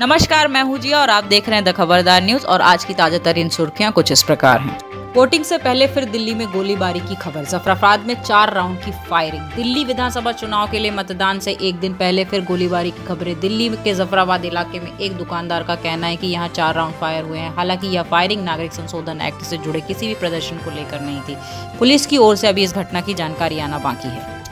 नमस्कार, मैं हूँ जिया और आप देख रहे हैं द खबरदार न्यूज़ और आज की ताज़ा तरीन सुर्खियाँ कुछ इस प्रकार हैं। वोटिंग से पहले फिर दिल्ली में गोलीबारी की खबर। जफराबाद में चार राउंड की फायरिंग। दिल्ली विधानसभा चुनाव के लिए मतदान से एक दिन पहले फिर गोलीबारी की खबरें। दिल्ली के जफराबाद इलाके में एक दुकानदार का कहना है कि यहाँ चार राउंड फायर हुए हैं। हालाँकि यह फायरिंग नागरिक संशोधन एक्ट से जुड़े किसी भी प्रदर्शन को लेकर नहीं थी। पुलिस की ओर से अभी इस घटना की जानकारी आना बाकी है।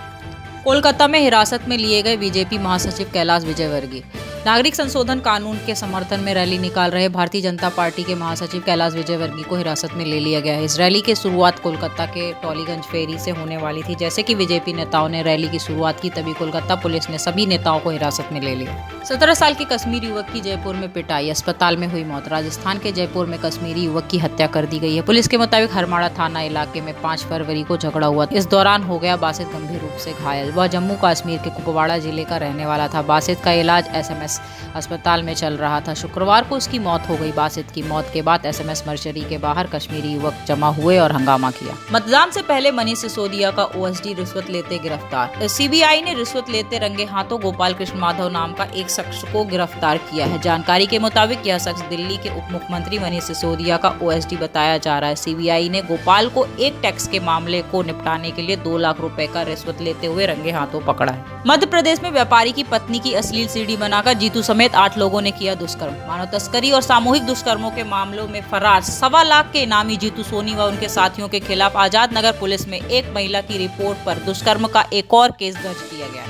कोलकाता में हिरासत में लिए गए बीजेपी महासचिव कैलाश विजयवर्गीय। नागरिक संशोधन कानून के समर्थन में रैली निकाल रहे भारतीय जनता पार्टी के महासचिव कैलाश विजयवर्गीय को हिरासत में ले लिया गया है। इस रैली की शुरुआत कोलकाता के टॉलीगंज फेरी से होने वाली थी। जैसे कि बीजेपी नेताओं ने रैली की शुरुआत की, तभी कोलकाता पुलिस ने सभी नेताओं को हिरासत में ले लिया। सत्रह साल के कश्मीर युवक की जयपुर में पिटाई, अस्पताल में हुई मौत। राजस्थान के जयपुर में कश्मीरी युवक की हत्या कर दी गई है। पुलिस के मुताबिक हरमाड़ा थाना इलाके में पाँच फरवरी को झगड़ा हुआ। इस दौरान हो गया बासित गंभीर रूप से घायल। वह जम्मू कश्मीर के कुपवाड़ा ज़िले का रहने वाला था। बासित का इलाज एसएमएस अस्पताल में चल रहा था। शुक्रवार को उसकी मौत हो गई। बासित की मौत के बाद एसएमएस मर्चरी के बाहर कश्मीरी युवक जमा हुए और हंगामा किया। मतदान से पहले मनीष सिसोदिया का ओएसडी रिश्वत लेते गिरफ़्तार। सीबीआई ने रिश्वत लेते रंगे हाथों गोपाल कृष्ण माधव नाम का एक शख्स को गिरफ़्तार किया है। जानकारी के मुताबिक यह शख्स दिल्ली के उप मुख्यमंत्री मनीष सिसोदिया का ओएसडी बताया जा रहा है। सीबीआई ने गोपाल को एक टैक्स के मामले को निपटाने के लिए दो लाख रुपए का रिश्वत लेते हुए रंगे हाथों पकड़ा है। मध्य प्रदेश में व्यापारी की पत्नी की अश्लील सीढ़ी बनाकर जीतू समेत आठ लोगों ने किया दुष्कर्म। मानव तस्करी और सामूहिक दुष्कर्मों के मामलों में फरार सवा लाख के इनामी जीतू सोनी व उनके साथियों के खिलाफ आज़ाद नगर पुलिस में एक महिला की रिपोर्ट पर दुष्कर्म का एक और केस दर्ज किया गया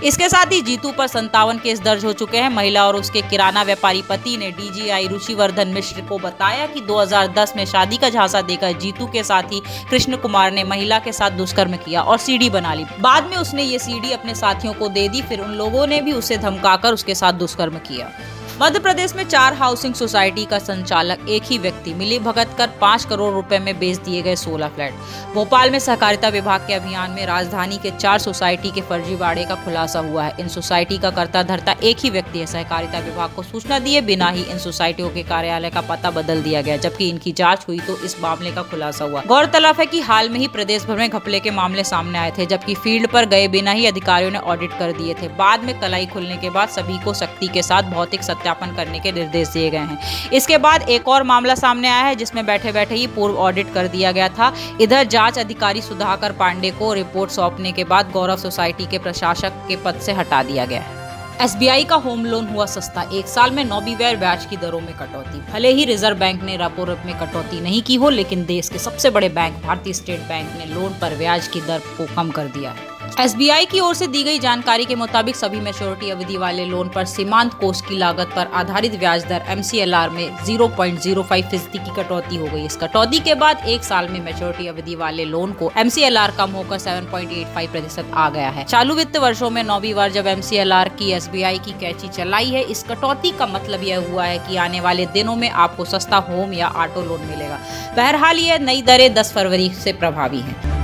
इसके साथ ही जीतू पर संतावन केस दर्ज हो चुके हैं। महिला और उसके किराना व्यापारी पति ने डीजीआई रुचिवर्धन मिश्र को बताया कि 2010 में शादी का झांसा देकर जीतू के साथ ही कृष्ण कुमार ने महिला के साथ दुष्कर्म किया और सीडी बना ली। बाद में उसने ये सीडी अपने साथियों को दे दी, फिर उन लोगों ने भी उसे धमकाकर उसके साथ दुष्कर्म किया। मध्य प्रदेश में चार हाउसिंग सोसाइटी का संचालक एक ही व्यक्ति मिली भगत कर पाँच करोड़ रुपए में बेच दिए गए 16 फ्लैट। भोपाल में सहकारिता विभाग के अभियान में राजधानी के चार सोसाइटी के फर्जीवाड़े का खुलासा हुआ है। इन सोसाइटी का करता धरता एक ही व्यक्ति है। सहकारिता विभाग को सूचना दिए बिना ही इन सोसाइटियों के कार्यालय का पता बदल दिया गया। जबकि इनकी जाँच हुई तो इस मामले का खुलासा हुआ। गौरतलब है की हाल में ही प्रदेश भर में घपले के मामले सामने आए थे, जबकि फ़ील्ड पर गए बिना ही अधिकारियों ने ऑडिट कर दिए थे। बाद में कलाई खुलने के बाद सभी को सख्ती के साथ भौतिक सत्या सत्यापन करने के निर्देश दिए गए हैं। इसके बाद एक और मामला सामने आया है, जिसमें बैठे बैठे ही पूर्व ऑडिट कर दिया गया था। इधर जाँच अधिकारी सुधाकर पांडे को रिपोर्ट सौंपने के बाद गौरव सोसाइटी के प्रशासक के पद से हटा दिया गया है। एसबीआई का होम लोन हुआ सस्ता। एक साल में नौबीवैर ब्याज की दरों में कटौती। भले ही रिज़र्व बैंक ने रेपो रेट में कटौती नहीं की हो, लेकिन देश के सबसे बड़े बैंक, भारतीय स्टेट बैंक ने लोन पर ब्याज की दर को कम कर दिया है। SBI की ओर से दी गई जानकारी के मुताबिक सभी मेच्योरिटी अवधि वाले लोन पर सीमांत कोष की लागत पर आधारित ब्याज दर MCLR में 0.05 फ़ीसदी की कटौती हो गई। इस कटौती के बाद एक साल में मेच्योरिटी अवधि वाले लोन को MCLR कम होकर 7.85 प्रतिशत आ गया है। चालू वित्त वर्षो में नौवीं बार जब MCLR की SBI की कैची चलाई है, इस कटौती का मतलब यह हुआ है की आने वाले दिनों में आपको सस्ता होम या ऑटो लोन मिलेगा। बहरहाल, ये नई दरें दस फरवरी ऐसी प्रभावी है।